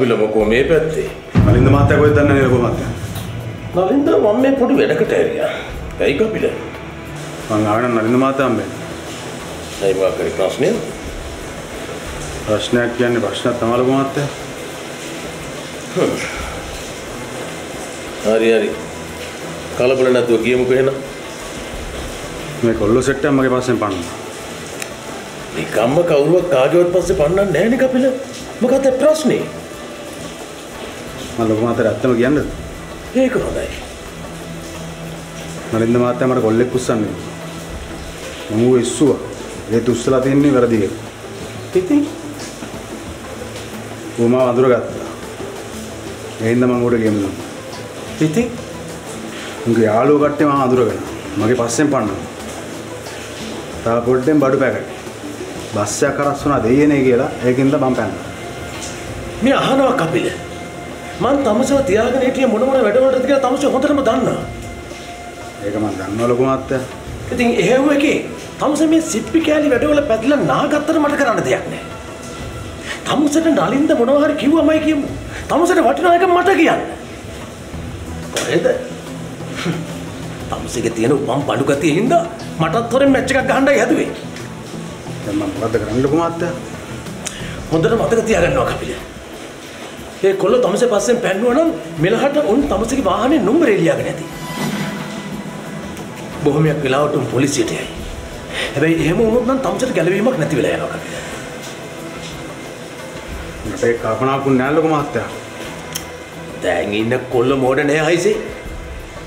ආ කපිල මොකෝ මේ පැත්තේ. නලින්ද මහත්තයා කොහෙද දන්නේ නේද මහත්තයා? නලින්ද මම මේ පොඩි වැඩකට ඇරියා ඇයි කපිල මං ආවේ නම් නලින්ද මහත්තයා හම්බෙන්න. ඇයි මොකක් කරේ ප්‍රශ්නය ප්‍රශ්නයක් කියන්නේ ප්‍රශ්නයක් තමයි ලොකු මහත්තයා. හරි හරි. කලබල නැතුව කියමුකෝ එහෙනම්. මේ කොල්ලෝ සෙට් එක මගේ පස්සෙන් පන්න. නිකම්ම කවුරුවක් කාගේවත් පස්සේ පන්නන්නේ නැහැ නේ කපිල. මොකක්ද ප්‍රශ්නේ මම ලොකු මහත්තයාට ඇත්තම කියන්නද? ඒක හොඳයි නලින්ද මහත්තයා මට කොල්ලෙක් උස්සන්නේ. මම ඌ ඉස්සුවා. ඒ තුස්සලා තින්නේ වැරදි කියලා. ඉතින් ඌ මාව අඳුරගත්තා. ඒ හින්දා මම ඌට ගෙම්මු. ඉතින් උන්ගේ යාළුවෝ කට්ටිය මාව අඳුරගෙන මගේ පස්සෙන් පන්නවා. තා පොඩ්ඩෙන් බඩු පැකට්. බස් එකක් අරස් වුණා දෙයියනේ කියලා ඒකින්ද මම පැන්නා. මේ අහනවා කපිල මං තමසව තියාගෙන හිටිය මොන මොන වැඩවලටද කියලා තමස හොඳටම දන්නවා ඒක මම දන්නවා ලොකු මහත්තයා. ඉතින් එහෙව් එකේ තමස මේ සිප්පි කෑලි වැඩවල පැදලා නාගත්තට මට කරන්න දෙයක් නැහැ. තමසට නලින්ද මොනවා හරි කිව්වමයි කියමු. තමසට වටිනා එක මට කියන්න. කොහෙද? තමසගේ තියෙන උපම් බඩු ගතිය හින්දා මටත් හොරෙන් මැච් එකක් ගහන්නයි හැදුවේ. දැන් මම මොකද්ද කරන්නේ ලොකු මහත්තයා? හොඳට මතක තියාගන්නවා කපිල. ඒ කොල්ල තමසේ පස්සෙන් පැන්නුවා නම් මෙලහට උන් තමසගේ වාහනේ නම්බරේ ලියාගෙන ඇති. බොහොමයක් වෙලාවට උන් පොලිසියට යයි. හැබැයි එහෙම වුණොත් නම් තමසට ගැලවීමක් නැති වෙලා යනවා. මට ඒක කල්පනාකුත් නෑ ලොකු මහත්තයා. දැන් ඉන්න කොල්ල මෝඩ නෑ හයිසේ.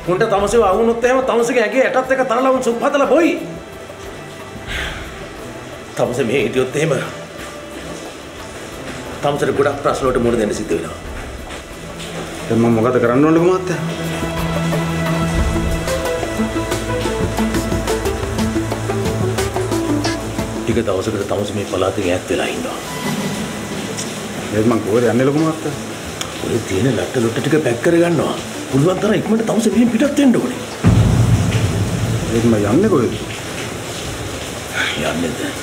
උන්ට තමසේ වහුනොත් එහෙම තමසගේ ඇගේ ඇටත් එක තරලා උන් සුප් හදලා බොයි. තමසේ මේ හිටියොත් එහෙම තමසට ගොඩක් ප්‍රශ්න වලට මුහුණ දෙන්න සිද්ධ වෙනවා. දැන් මම මොකද කරන්න ඕන ලොකු මහත්තයා? ටික දවසකට තමස මේ පළාතෙන් ඈත් වෙලා ඉන්නවා. ඒත් මං කොහෙද යන්නේ ලොකු මහත්තයා? ඔය තියෙන ලට්ට ලොට්ට ටික පැක් කරගන්නවා. පුළුවන් තරම් ඉක්මනට තමස මෙහෙන් පිටත් වෙන්න ඕනේ. මම යන්නේ කොහෙද? යන්නේද?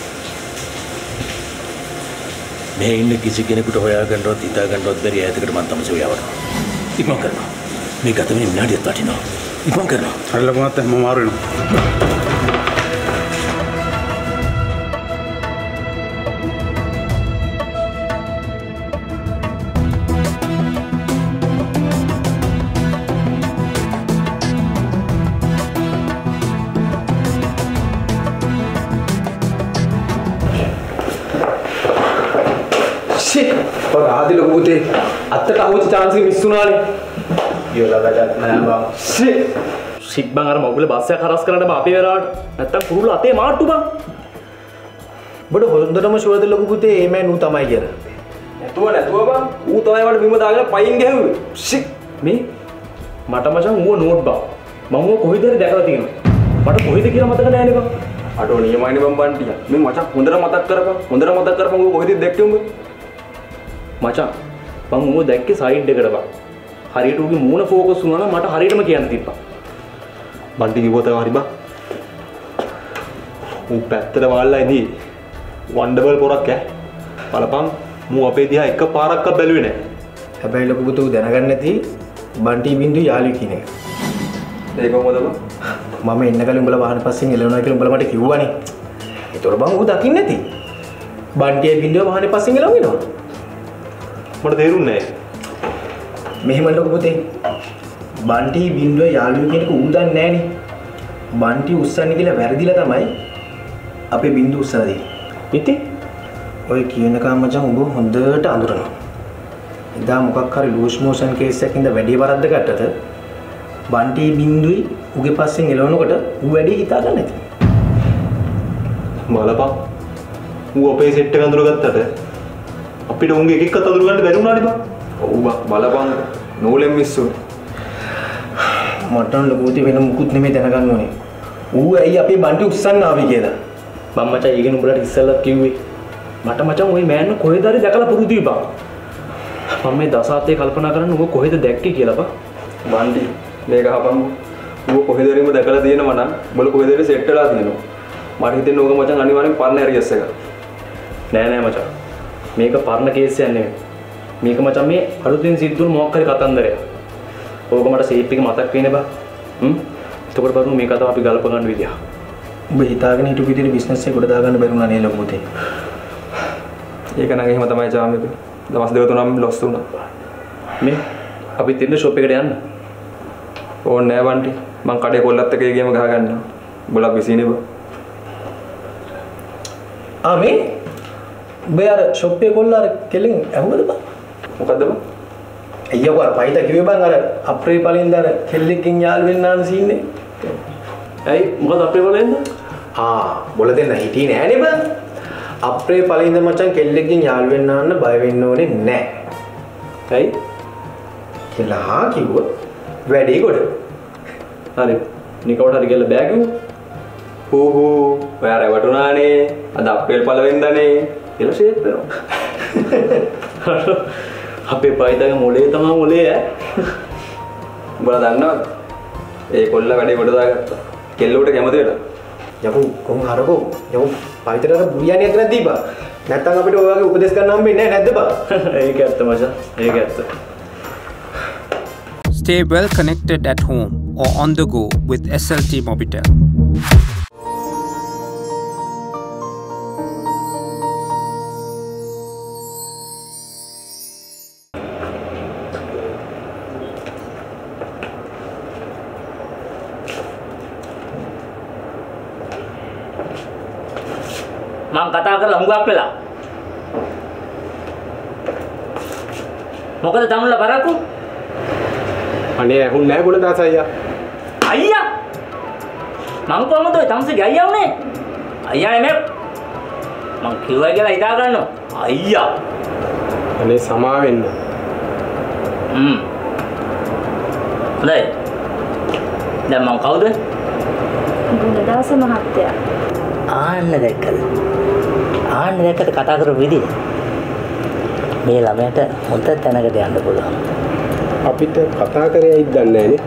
මේ ඉන්න කිසි කෙනෙකුට හොයාගන්නවත් හිතාගන්නවත් බැරි ඈතකට මම තමස යවනවා. ඉක්මන් කරනවා. මේ ගත වෙන විනාඩියක් වටිනවා. ඉක්මන් කරනවා. හරි ලොකු මහත්තයා මම මාරු වෙනවා. Chance එක මිස් වුණානේ ඉවලා වැඩක් නෑ බං. ෂිට් ෂිට් බං අර මගුල බස් එක හරස් කරන්න බං අපේ වෙලාවට නැත්තම් කුරුල්ල අතේ මාට්ටු බං. බඩ හොඳටම ශුවද ලොකු පුතේ ඒ මෑ නූ තමයි කියලා. නැතුව නැතුව බං. ඌ තමයි වට බිම දාගෙන පයින් ගැහුවේ. ෂිට් මේ? මට මචං ඌව නෝට් බං. මම ඌව කොහෙද දැකලා තියෙනවා. මට කොහෙද කියලා මතක නෑනේ බං. අඩෝ නියමයිනේ බං බන්ටියා. මේ මචං හොඳට මතක් කරපන්. හොඳට මතක් කරපන් ඌව කොහෙද දැක්කේ උඹ? මචං මං ඌව දැක්කේ සයිඩ් එකට බං හරියට ඌගේ මූණ ફોකස් වුණා නම් මට හරියටම කියන්න තිබ්බා බන්ටි කිව්වත හරි බං ඌ පැත්තට වාල්ලා ඉදී වන්ඩබල් පොරක් ඈ බලපන් මූ අපේ දිහා එක පාරක්වත් බැලුවේ නෑ හැබැයි ලොකු පුතෝ දැනගන්න නැති බන්ටි බින්දු යාළුවෙක් කියන එක. ඒක මොකද බං මම එන්න කලින් උඹලා වාහන පස්සෙන් එළවනවා කියලා උඹලා මට කිව්වනේ. ඒතොර බං ඌ දකින්නේ නැති. බන්ටියේ බින්දුව වාහනේ පස්සෙන් එළවෙනවා. මට තේරුන්නේ නෑ මෙහෙම ලොකු පුතේ. බන්ටි බින්දුව යාළුවෙක් කියන එක ඌ දන්නේ නැහනේ. බන්ටි උස්සන්නේ කියලා වැරදිලා තමයි අපේ බින්දු උස්සලා දෙන්නේ. ඉතින් ඔය කියනකම් මචං උඹ හොඳට අඳුරනවා. එදා මොකක් හරි ලූස් මෝෂන් කේස් එකකින්ද වැඩි වරද්ද ගත්තද බන්ටි බින්දුයි උගේ පස්සෙන් එලවනකොට ඌ වැඩි හිතා ගන්න ඇති. බලපන් ඌ අපේ සෙට් එක අඳුරගත්තට අපිට උන්ගේ එක එක්කත් අඳුර ගන්න බැරි වුණානේ බං. ඔව් බං බලපන් නෝලෙන් මිස්සු. මට නම් ලොකුති වෙන මුකුත් නෙමෙයි දැනගන්න ඕනේ. ඌ ඇයි අපේ බන්ටි උස්සන්න ආවේ කියලා. මම මචං ඒකෙන් උඹලට ඉස්සෙල්ලත් කිව්වේ. මට මචං ওই මෑන්න කොහෙද හරි දැකලා පුරුදුයි බං. මම මේ දසාතේ කල්පනා කරන්න ඌ කොහෙද දැක්කේ කියලා බං. බන්ඩි මේක හපන් ඌ කොහෙද හරිම දැකලා තියෙනවා නම් උඹල කොහෙද හරි සෙට් වෙලා තියෙනවා. මට හිතෙන්නේ ඕක මචං අනිවාර්යෙන් පරණ ඇරියස් එක. නෑ නෑ මචං මේක පරණ කේස් එකක් නෙමෙයි. මේක මචං මේ අලුතින් සිද්ධ වුණු මොකක් හරි කතන්දරයක්. ඕක මට ෂේප් එක මතක් වෙන්නේ බා. හ්ම්. එතකොට බලමු මේ කතාව අපි ගලප ගන්න විදිහ. ඔබ හිතාගෙන හිටපු විදිහට බිස්නස් එක ගොඩ දාගන්න බැරුණා නේ ලොකු පුතේ. ඒක නම් එහෙම තමයි චාමික. දවස් දෙක තුනක් ලොස් වුණා. මේ අපි තින්න ෂොප් එකට යන්න. ඕනේ නෑ බන්ටි. මං කඩේ කොල්ලත් එක්ක ඒ ගේම ගහගන්නවා. උඹලා බිසිනේ බා. ආ මේ ඔබ අර ෂොප් එකේ කොල්ල අර කෙලින් ඇහුවද බං? මොකද්ද බා? අයියෝ අර පයිත කිව්වේ බං අර අප්‍රේ පලින්ද අර කෙල්ලෙක්ගෙන් යාළු වෙන්න ආන සීන් එක. ඇයි මොකද අපේ වලින්ද? ආ බොල දෙන්න හිටියේ නෑනේ බං. අප්‍රේ පලින්ද මචං කෙල්ලෙක්ගෙන් යාළු වෙන්න ආන්න බය වෙන්න ඕනේ නෑ. ඇයි? කියලා හා කිව්වොත් වැඩේ ගොඩ. හරි. නිකවට හරි ගිහලා බෑ කිව්වා. හූ හූ ඔයා රැවටුණානේ. අද අප්‍රේල් පළවෙනිදානේ. කියලා ෂේප් වෙනවා. අපේ පයිතගේ මොලේ තමයි මොලේ ඈ. උඹලා දන්නවද? ඒ කොල්ල වැඩේ කොට දාගත්තා. කෙල්ලෝට කැමති වෙලා. යකු කොහොම හරකෝ යකු පයිතට අර බුරියානියක් නැද්ද දීපා. නැත්තම් අපිට ඔය වගේ උපදෙස් ගන්න හම්බෙන්නේ නෑ නැද්ද බං? ඒක ඇත්ත මචං. ඒක ඇත්ත. Stay well connected at home or on the go with SLT Mobitel. කරලා හුඟක් වෙලා. මොකද තමුල්ල බරක්කු? අනේ ඇහුන් නෑ ගුණදාස අයියා. අයියා. මං කොහමද ඔය තමුසේගේ අයියා උනේ? අයියා නෙමෙයි. මං කිව්වා කියලා හිතා ගන්නවා. අයියා. අනේ සමා වෙන්න. හ්ම්. හොඳයි. දැන් මං කවුද? ගුණදාස මහත්තයා ආන්න දැක්කද? ආන්න දැක්කද කතා කරපු විදිය? මේ ළමයට හොඳ තැනකට යන්න පුළුවන්. අපිට කතා කරේ ඇයිද දන්නේ නෑනේ.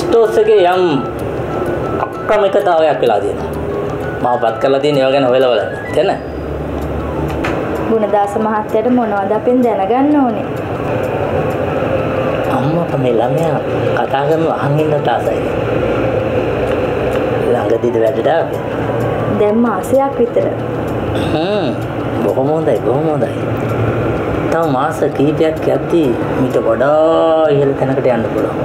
ස්ටෝස් එකේ යම් අක්‍රමිකතාවයක් වෙලා තියෙනවා. මාව පත් කරලා තියෙන ඒවා ගැන හොයලා බලන්න. තේන? ගුණදාස මහත්තයාට මොනවද අපෙන් දැනගන්න ඕනේ අම්මා මේ ළමයා කතා කරන අහන් ඉන්න තාසයි. ළඟදීද වැඩට ආවේ? දැන් මාසයක් විතර හ්ම්. බොහොම හොඳයි බොහොම හොඳයි. තව මාස කීපයක් යද්දී මීට වඩා ඉහළ තැනකට යන්න පුළුවන්.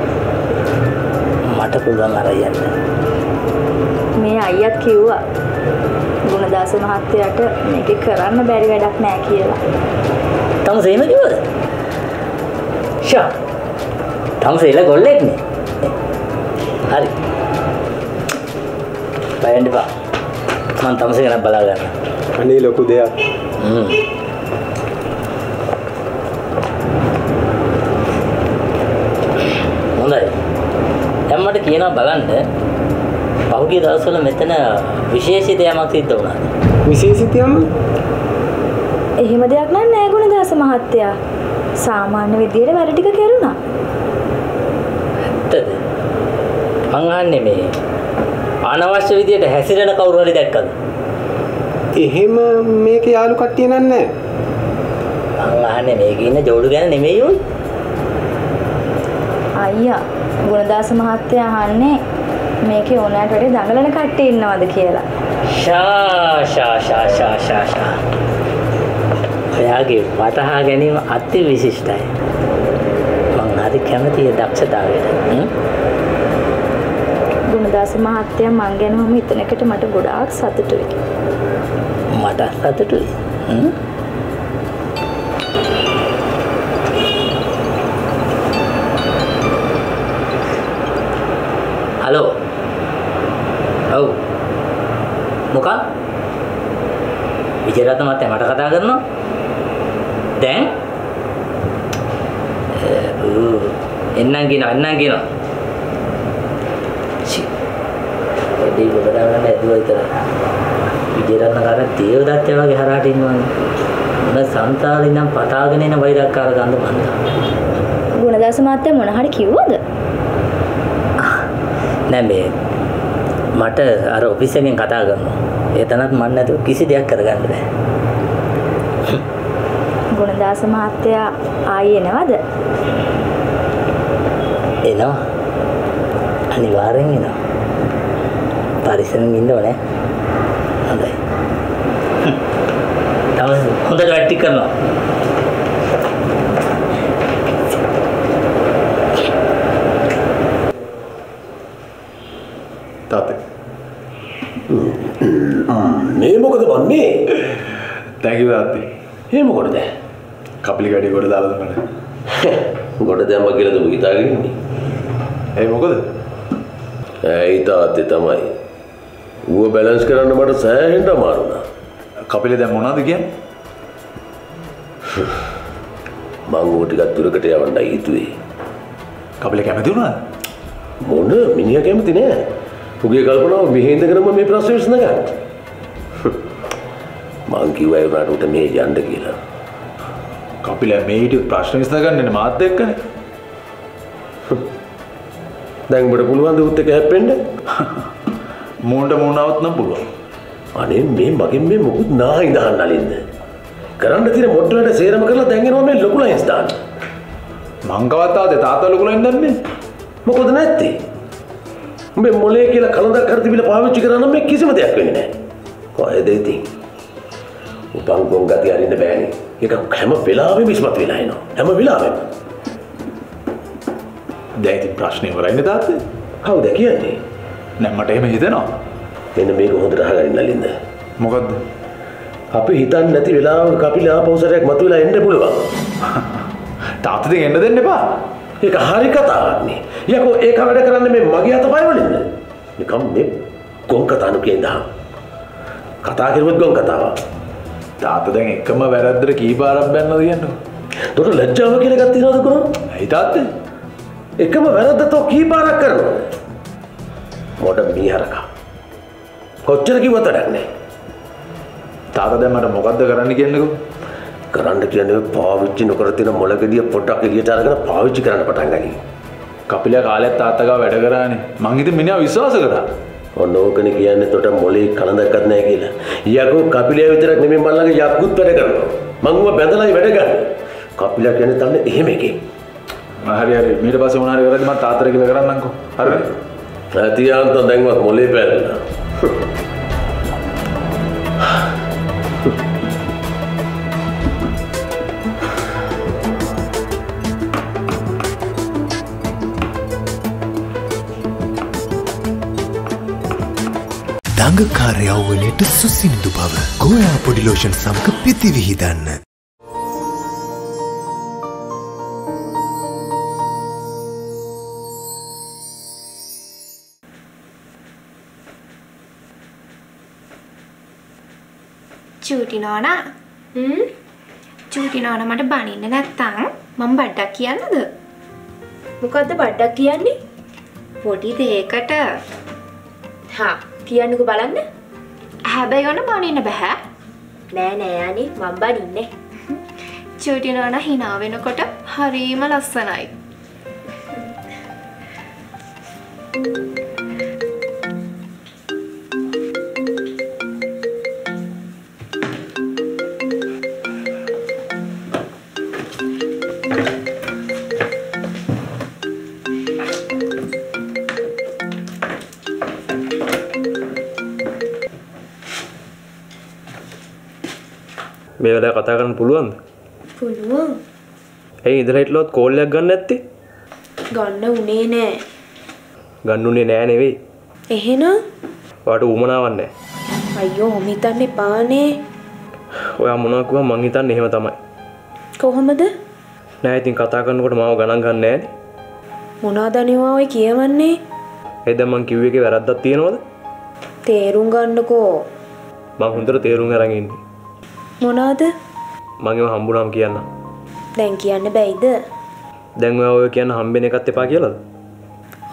මට පුළුවන් අර යන්න. මේ අයියත් කිව්වා ගුණදාස මහත්තයාට මේක කරන්න බැරි වැඩක් නෑ කියලා තම සේම කිව්වද? ෂා. තම සේල ගොල්ලෙක් නේ. හරි. බයෙන්ද බා. මං තම සේන බලා ගන්න. අනේ ලොකු දෙයක්. හ්ම්. හොඳයි. දැන් මට කියනවා බලන්න පහුගිය දවස්වල මෙතන විශේෂිත යමක් සිද්ධ වුණා. විශේෂිතයම එහෙම දෙයක් නෑ ගුණදාස මහත්තයා සාමාන්‍ය විදියට වැඩ ටික කෙරුණා ඇත්තද? මං අහන්නේ මේ අනවශ්‍ය විදියට හැසිරෙන කවුරු හරි දැක්කද? එහෙම මේක යාළු කට්ටිය නන්නේ. මං අහන්නේ මේකේ ඉන්න ජෝඩු ගැන නෙමෙයි උයි. අයියා ගුණදාස මහත්තයා අහන්නේ මේකේ ඕනෑට වඩා දඟලන කට්ටිය ඉන්නවද කියලා ෂා ෂා ෂා ෂා ෂා ෂා. ඔයාගේ වටහා ගැනීම අති විශිෂ්ටයි. මං හරි කැමති ඒ දක්ෂතාවයට. හ්ම්? ගුණදාස මහත්තයා මං ගැන මම හිතන එකට මට ගොඩාක් සතුටුයි මට සතුටුයි. හ්ම්? හලෝ. ඔව්. මොකක්? විජයරත්න මහත්තයා මට කතා කරනවා. දැන් ඒ, ඌ, එන්නම් කියනවා එන්නම් කියනවා. චි. වැඩි ගොඩනගා ගන්න ඇදුවා විතරයි. විජයරත්න කාර දේවදත්ත වගේ හරහට ඉන්නවනේ. මොන සංතාලේ ඉඳන් පතාගෙන එන වෛරක්කාර ගඳ මන්දා. ගුණදාස මහත්තයා මොන හරි කිව්වද නෑ මේ මට අර ඔෆිස් එකෙන් කතා කරනවා. එතනත් මන් නැතුව කිසි දෙයක් කරගන්න බෑ. ගුණදාස මහත්තයා ආයේ එනවද? එනවා. අනිවාර්යෙන් එනවා. පරිස්සමෙන් ඉන්න ඕනේ. හොඳයි. තව හොඳට වැටි කරනවා. තාත්තේ. මේ මොකද වන්නේ? තැකි තාත්තේ. ඒ මොකටද? කපිලි වැඩි ගොඩ දාලා දුන්නට ගොඩ දැම්ම කියලා දුක හිතාගෙන ඉන්නේ. ඒ මොකද? ඇයි තාත්තේ තමයි ඌව බැලන්ස් කරන්න මට සෑහෙන්න අමාරුණා කපිලි දැන් මොනවද කියන්නේ? මං ඌ ටිකක් දුරකට යවන්නයි හිතුවේ. කපිලි කැමති වුණාද? මොන? මිනිහා කැමති නෑ. උගේ කල්පනාව මෙහෙ ඉඳගෙනම මේ ප්‍රශ්නේ විසඳගන්න මං කිව්වා ඒ උනාට උට මේ යන්න කියලා. කපිල මේ හිටිය ප්‍රශ්න විසඳගන්නේ මාත් එක්කනේ. දැන් උඹට පුළුවන් ද උත් එක හැප්පෙන්න මූන්ට මූුණාවත් නම් පුළුවන්. අනේ මේ මගෙන් මේ මොකුත් නා ඉඳහන්න අලින්ද? කරන්න තියෙන මොඩ් වලට සේරම කරලා දැන් එනවා මේ ලොකු ලයින්ස් දාන්න. මංකවත්තාද තාත්තා ලොකුලෙන් දැම්මේ මොකද නැත්තේ? උඹේ මොලේ කියලා කලඳක් කර තිබිලා පාවිච්චි කරා නම් මේ කිසිම දෙයක් වෙන්නේ කොහෙද ඉතින්? උපන් ගොන් ගතිය අරින්න බෑනේ. ඒක හැම වෙලාවෙම ඉස්මත් වෙලා එනවා. හැම වෙලාවෙම. දැන් ඉතින් ප්‍රශ්නේ ඉවරයිනේ තාත්තේ. කවුද කියන්නේ නෑ මට එහෙම හිතෙනවා? මෙන්න මේක හොඳට අහගන්න අලින්ද මොකද්ද? අපි හිතන්නේ නැති වෙලාවක කපිල ආපෞසරයක් මතුවලා එන්න පුළුවන්. තාත්තට එන්න දෙන්න එපා. ඒක හරි කතාවක්නේ. යකෝ ඒක වැඩ කරන්න මේ මගේ අතපය වලින්ද? නිකම් මේ ගොන් කතානු කියන්දා කතා කරුවත් ගොන් කතාවක්. තාත්ත දැන් එකම වැරද්දට කී පාරක් බැන්නද කියන්න තොට ලැජ්ජාව කියන එකක් තියෙනවද කරා ඇයි තාත්තේ? එකම වැරද්ද තෝ කී පාරක් කරනවද මොඩ මීහරකා කොච්චර කිව්වත් වැඩක් නැහැ තාත්තා දැන් මට මොකද්ද කරන්න කියන්නකෝ කරන්න කියන්නේ පාවිච්චි නොකර තියෙන මොලකදිය පොඩ්ඩක් එළියට අරගෙන පාවිච්චි කරන්න පටන් ගනි. කපිල කාලෙත් තාත්තගා වැඩ කරානේ මං හිත මිනිහා විශ්වාස කරා ඔන්න ඕකනේ කියන්නේ තොට මොලේ කලඳක්වත් නැහැ කියලා. යකෝ කපිලයා විතරක් නෙමෙයි මල්ලගේ යක්කුත් වැඩ කරනවා. මං ඌව බැඳලායි වැඩ ගන්න. කපිලයා කියන්නේ තන්නේ එහෙම එකේ. හරි හරි මීට පස්සේ මොනාරි කරද්දි මම තාත්තට කියලා කරන්නම්කෝ හරිද ඇතියාන්ත දැන්වත් මොලේ පැල්ලා. දඟකාරයව්වනයට සුසින්දු බව ගෝයා පොඩිලෝෂන් සමඟ පිතිවිහිදන්න. චූටි නෝනා චූටි නෝන මට බනින්න නැත්තං. මම බඩ්ඩක් කියන්නද? මොකක්ද බඩ්ඩක් කියන්නේ? පොඩි දේකට හා කියන්නකු බලන්න. හැබැයි ඔන්න බනින්න බැහැ නෑ නෑයානේ මං බනින්නේ චූටි නෝන හිනා වෙනකොට හරීම ලස්සනයි මේ වෙලාව කතා කරන්න පුළුවන්ද? පුළුවන් ඇයි ඉඳලා හිටලොත් කෝල් එකක් ගන්න නැත්තේ? ගන්න උනේ නෑ ගන්නුනේ නෑ නෙවෙයි. එහෙනම් ඔයාට උමනාවක් නෑ. අයියෝ ඔහොම හිතන්න එපානේ ඔයා මොනවා කිව්වා මං හිතන්නේ එහෙම තමයි. කොහොමද නෑ ඉතින් කතා කරනකොට මාව ගණන් ගන්න නෑනේ. මොනාද අනිවා ඔය කියවන්නේ දැන් මං කිව්ව එකේ වැරද්දක් තියෙනවද? තේරුම් ගන්නකෝ මං හොඳට තේරුම් අරන් ඉන්නේ. මොනාද මං ඒව හම්බුනාම කියන්න. දැන් කියන්න බැයිද දැන් ඔයා කියන්න හම්බෙන එකත් එපා කියලාද?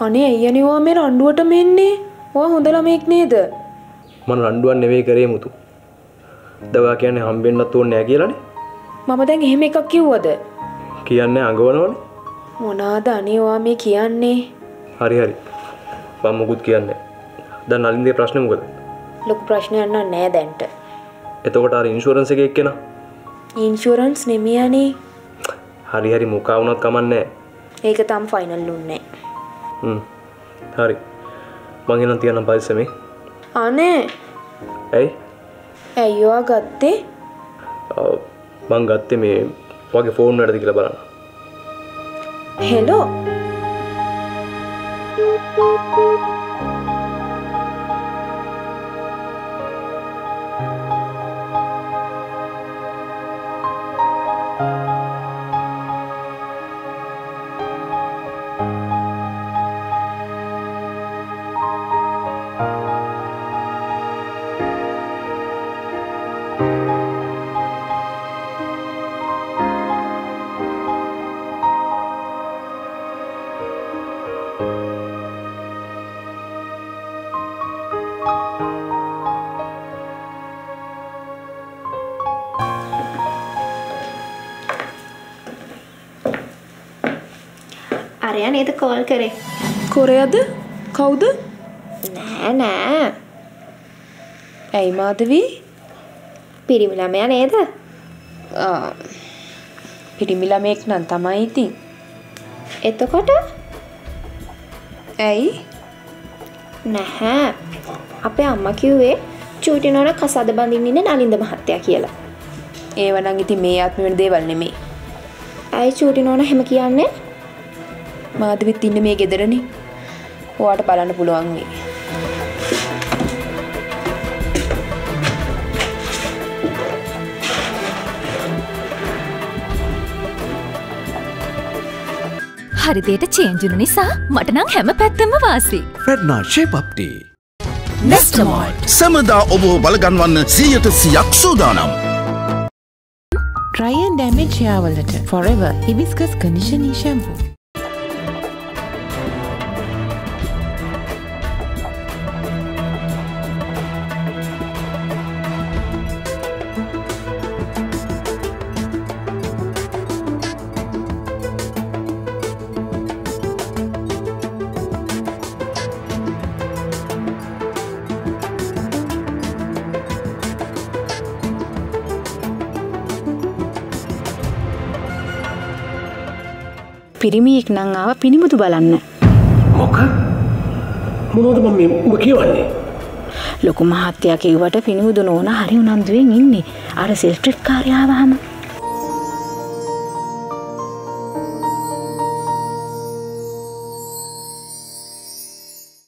අනේ අයියනිවා මේ රණ්ඩුවට මෙන්නේ ඔයා හොඳ ළමෙක් නේද මම රණ්ඩුවක් නෙවෙයි කරේ මුතු. ඔයා කියන්නේ හම්බෙන්නත් ඕනේ නෑ කියලානේ. මම දැන් එහෙම එකක් කිව්වද කියන්නේ අඟවනවනේ. මොනාද අනේ ඔයා මේ කියන්නේ හරි හරි. මම මොකුත් කියන්නේ නෑ. දැන් නලින්ගේ ප්‍රශ්නේ මොකද? ලොකු ප්‍රශ්නයක් නම් නෑ දැන්ට එතකොට අර ඉන්ශුරන්ස එක එක්කෙන? ඉන්ශුරන්ස් නෙමියනේ හරි හරි මුකා වුණත් කමන්නේ ඒක තම් ෆයිනල් හ්ම්. හරි. මංගෙනම් තියනම් පරිසමේ අනේ. ඇයි? ඇයිවා ගත්තේ? මං ගත්තේ මේ වගේ ෆෝන් වැඩද කියලා බලන්න. හෙලෝ අරයා නේද කෝල් කරේ? කොරයද කවුද? නෑ නෑ. ඇයි මාදවී පිරිමි ළමයා නේද? පිරිමිලමෙක් නම් තමයි ඉතින්. එතකොට? ඇයි? නැහැ අපේ අම්ම කිව්වේ චූටි නෝන කසාද බඳින්න ඉන්න නලින්ද මහත්තයා කියලා. ඒවනං ඉතින් මේ ආත්ම වෙන දේවල් නෙමේ ඇයි චූටි නෝන හෙම කියන්නේ මාදවිත් ඉන්න මේ ගෙදරනි ඔයාට බලන්න පුළුවන් වේ හරිදයට චේන්ජුන නිසා මට නම් හැම පැත්තෙම වාසි. ෆෙඩ්නා ශේපප්ටි. නෙස්ටමෝල් සැමදා ඔබ බලගන්වන්න සීයට සියක් සූදානම්. And damage යාවලට Forever Hibiscus Conditioning Shampoo. පිරිමියෙක් නං ආව පිනිමුතු බලන්න. මොක මොනෝද මම මේ කියවන්නේ ලොකු මහත්තයා කිව්වට පිනිමුදු නෝන හරි උනන්දුවෙන් ඉන්නේ. අර සෙල්ට්‍රික් කාර්යාවහම